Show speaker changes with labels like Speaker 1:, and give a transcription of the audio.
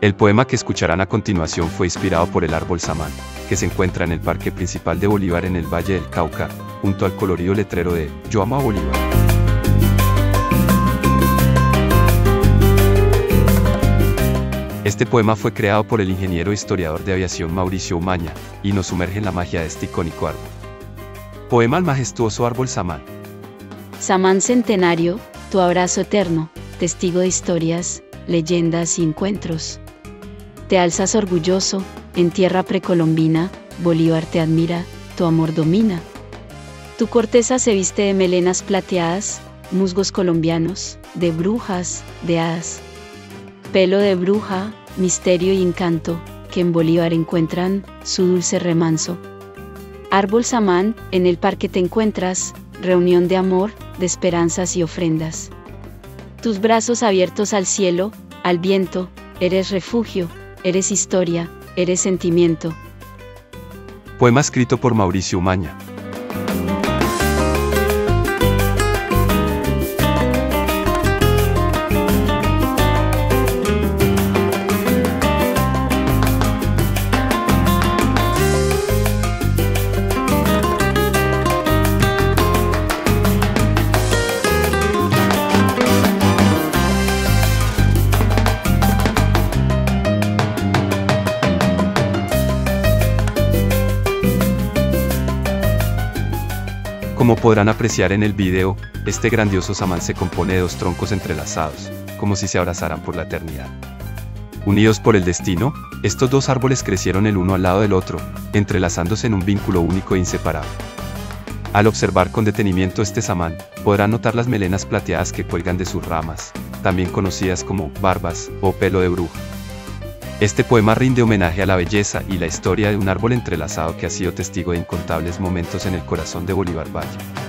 Speaker 1: El poema que escucharán a continuación fue inspirado por el árbol samán, que se encuentra en el Parque Principal de Bolívar en el Valle del Cauca, junto al colorido letrero de Yo amo a Bolívar. Este poema fue creado por el ingeniero e historiador de aviación Mauricio Umaña, y nos sumerge en la magia de este icónico árbol. Poema al majestuoso árbol samán.
Speaker 2: Samán centenario, tu abrazo eterno, testigo de historias, leyendas y encuentros. Te alzas orgulloso, en tierra precolombina, Bolívar te admira, tu amor domina. Tu corteza se viste de melenas plateadas, musgos colombianos, de brujas, de hadas. Pelo de bruja, misterio y encanto, que en Bolívar encuentran su dulce remanso. Árbol samán, en el parque te encuentras, reunión de amor, de esperanzas y ofrendas. Tus brazos abiertos al cielo, al viento, eres refugio, eres historia, eres sentimiento.
Speaker 1: Poema escrito por Mauricio Umaña. Como podrán apreciar en el video, este grandioso samán se compone de dos troncos entrelazados, como si se abrazaran por la eternidad. Unidos por el destino, estos dos árboles crecieron el uno al lado del otro, entrelazándose en un vínculo único e inseparable. Al observar con detenimiento este samán, podrán notar las melenas plateadas que cuelgan de sus ramas, también conocidas como barbas o pelo de bruja. Este poema rinde homenaje a la belleza y la historia de un árbol entrelazado que ha sido testigo de incontables momentos en el corazón de Bolívar Valle.